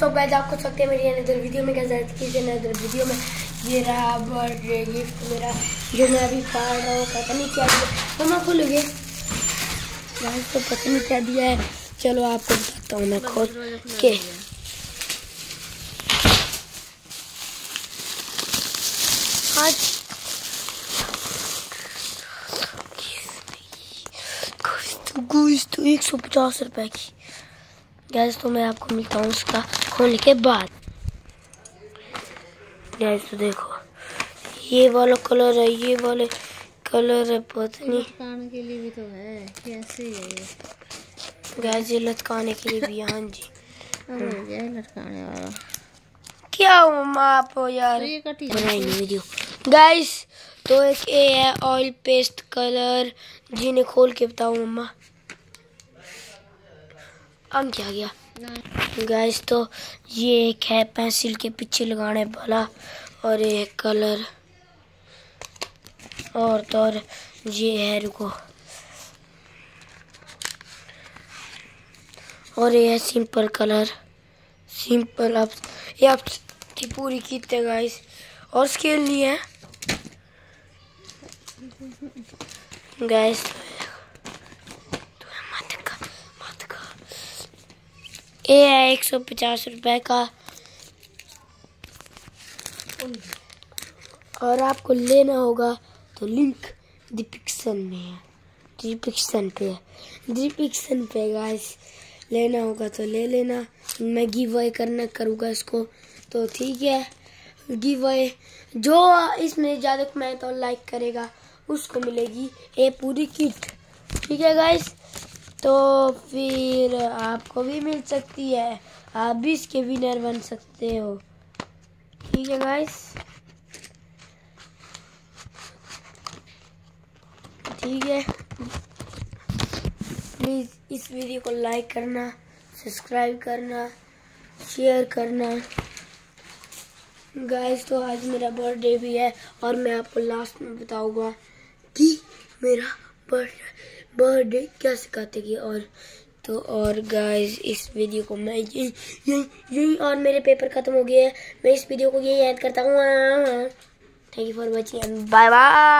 सब गाइस आपको सकते हैं मेरी अनदर वीडियो में कैसे किसी अनदर वीडियो में। ये रहा बर्थडे गिफ्ट मेरा जो मैं अभी फाड़ रहा हूँ पता नहीं क्या दिया। तो मैं खोलोगे गाइस तो पता नहीं क्या दिया है। चलो आपको बताता हूँ मैं खोल के। आज गोश्त तो एक सौ पचास रुपए की। गैस तो मैं आपको मिलता हूँ उसका खोलने के बाद। गैस तो देखो ये वाला कलर है ये वाले कलर है पता नहीं। लटकाने के लिए भी तो है कैसे है ये? गैस ये लटकाने के लिए भी हाँ जी। लटकाने वाला। क्या हो माँ आप हो यार? तो बनाई नहीं वीडियो। गाइस तो एक ए है ऑयल पेस्ट कलर जिन्हें खोल के बताओ मम्मा। अब क्या गया? गाइस तो ये एक है पेंसिल के पीछे लगाने वाला और ये कलर और तो और ये है, रुको। और ये है सिंपल कलर सिंपल आप ये आप की पूरी किट है गाइस और स्केल नहीं है। गाइस ये है एक सौ पचास रुपए का और आपको लेना होगा तो लिंक डिपिक्शन में है डिपिक्शन पे है डिपिक्शन पे गाइस लेना होगा तो ले लेना मैं गिव अवे करना करूँगा इसको तो ठीक है गिव अवे जो इसमें ज़्यादा कमेंट और लाइक करेगा उसको मिलेगी ये पूरी किट ठीक है गाइस तो फिर आपको भी मिल सकती है। आप भी इसके विनर बन सकते हो। ठीक है गाइस ठीक है। प्लीज़ इस वीडियो को लाइक करना सब्सक्राइब करना शेयर करना। गाइस तो आज मेरा बर्थडे भी है और मैं आपको लास्ट में बताऊँगा कि मेरा बर्थडे बर्थडे क्या सिखाते कि और तो और गाइस इस वीडियो को मैं यही यही यही और मेरे पेपर खत्म हो गए हैं। मैं इस वीडियो को यही याद करता हूँ। Thank you for watching bye bye